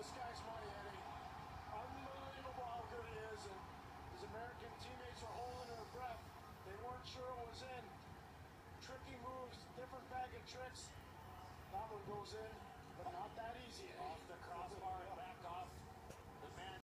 This guy's money, Eddie. Unbelievable how good he is. And his American teammates are holding their breath. They weren't sure it was in. Tricky moves, different bag of tricks. That one goes in.